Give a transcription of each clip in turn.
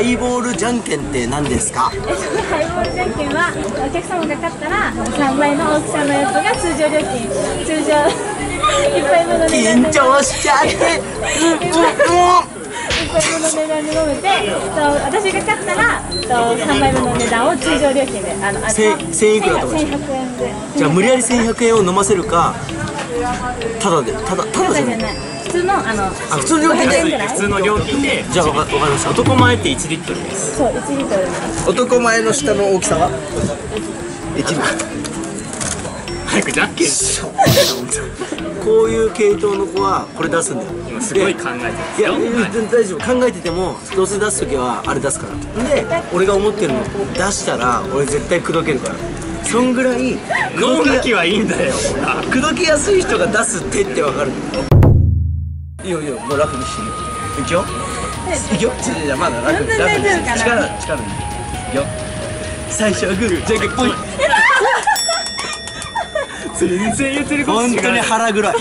ハイボールじゃんけんって何ですか？えっとハイボールじゃんけんはお客様が勝ったら3倍の大きさのやつが通常料金通常一杯分の値段緊張しちゃってうんうんうん一杯分の値段で飲めてと私が勝ったらと3倍分の値段を通常料金であのあ千千いくらとかでしょ1100円でじゃあ無理やり1100円を飲ませる。かただでただただじゃない通のあのあ普通の料金500円ぐで普通の料金で。じゃあわかわかりました。男前って1リットルです。そう1リットルです。男前の下の大きさは？1リット早くじゃんけんルこういう系統の子はこれ出すんだよ。今すごい考えてますいやよ、はい。大丈夫。考えててもどうせ出す時はあれ出すから。で俺が思ってるの出したら俺絶対口説けるから。そんぐらい脳書きはいいんだよ口説きやすい人が出す手ってわかるいいよいいよもう楽にしていいよ。いくよ。いくよ。ちょちょまだ楽に楽に。力力に。いくよ。最初はグーじゃんけんぽい。全然言ってること違う本当に腹黒い。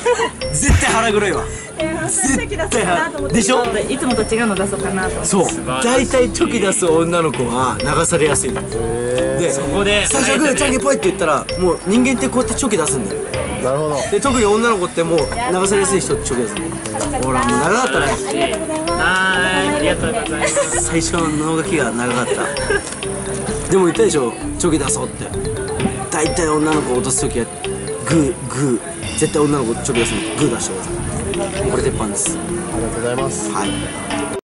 絶対腹黒いわ。えーさっき出そうかなと思ってでしょ？いつもと違うの出そうかなと思って。そう。大体チョキ出す女の子は流されやすいの。でそこで。最初はグーじゃんけんぽいって言ったらもう人間ってこうやってチョキ出すんだよなるほど。で特に女の子ってもう流されやすい人ってチョキ出すんだよほらもう長かったね。ありがとうございます。はーいありがとうございます。最初の脳書きが長かった。でも言ったでしょチョキ出そうって。大体女の子を落とす時はグーグー。絶対女の子チョキ出すのグー出してください。これ鉄板です。ありがとうございます。はい